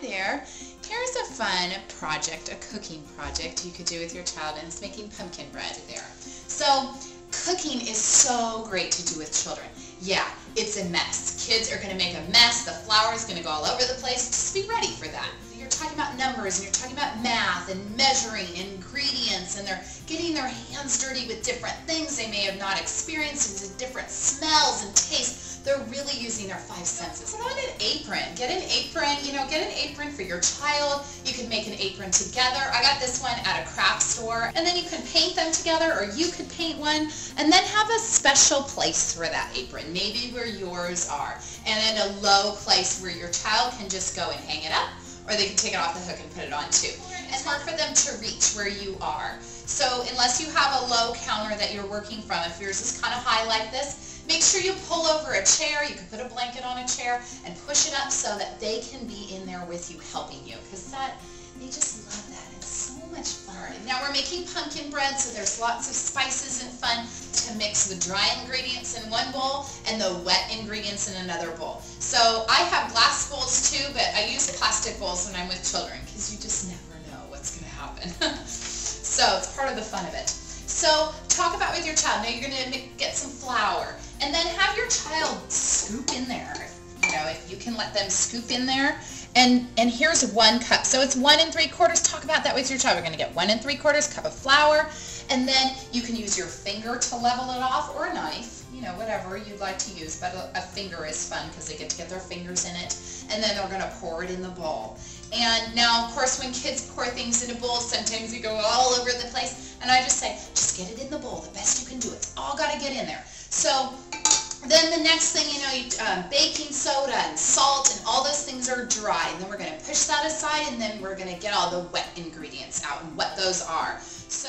there. Here's a fun project, a cooking project you could do with your child, and it's making pumpkin bread there. So, cooking is so great to do with children. Yeah, it's a mess. Kids are going to make a mess. The flour is going to go all over the place. Just be ready for that. You're talking about numbers, and you're talking about math, and measuring, ingredients, and they're getting their hands dirty with different things they may have not experienced, and different smells and tastes they're really using their five senses. Put on an apron. Get an apron, you know, get an apron for your child. You can make an apron together. I got this one at a craft store. And then you can paint them together or you could paint one and then have a special place for that apron, maybe where yours are. And in a low place where your child can just go and hang it up or they can take it off the hook and put it on too. It's hard for them to reach where you are. So unless you have a low counter that you're working from, if yours is kind of high like this, Make sure you pull over a chair. You can put a blanket on a chair and push it up so that they can be in there with you, helping you. Because that, they just love that. It's so much fun. Now we're making pumpkin bread, so there's lots of spices and fun to mix the dry ingredients in one bowl and the wet ingredients in another bowl. So I have glass bowls too, but I use plastic bowls when I'm with children because you just never know what's going to happen. so it's part of the fun of it. So talk about with your child. Now you're going to get some flour. And then have your child scoop in there. You know, if you can let them scoop in there. And, and here's one cup. So it's one and three quarters. Talk about that with your child. We're going to get one and three quarters cup of flour. And then you can use your finger to level it off or a knife, you know, whatever you'd like to use. But a, a finger is fun because they get to get their fingers in it. And then they're going to pour it in the bowl. And now, of course, when kids pour things in a bowl, sometimes you go all over the place. And I just say, just get it in the bowl the best you can do. It's all got to get in there. So then the next thing you know, you, uh, baking soda and salt and all those things are dry. And then we're going to push that aside and then we're going to get all the wet ingredients out and what those are. So,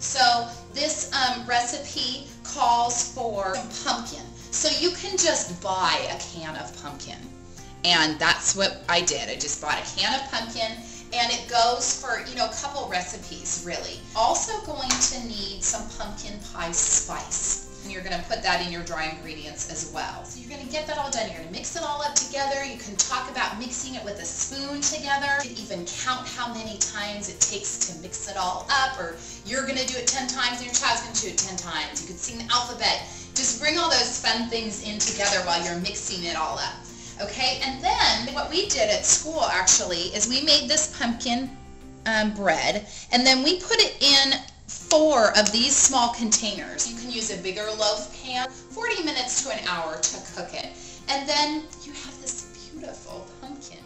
so this um, recipe calls for pumpkin. So you can just buy a can of pumpkin. And that's what I did. I just bought a can of pumpkin and it goes for, you know, a couple recipes really. Also going to need some pumpkin pie spice and you're going to put that in your dry ingredients as well. So you're going to get that all done. You're going to mix it all up together. You can talk about mixing it with a spoon together. You can even count how many times it takes to mix it all up or you're going to do it 10 times and your child's going to do it 10 times. You could sing the alphabet. Just bring all those fun things in together while you're mixing it all up. Okay, and then what we did at school actually is we made this pumpkin um, bread and then we put it in four of these small containers. Use a bigger loaf pan, 40 minutes to an hour to cook it. And then you have this beautiful pumpkin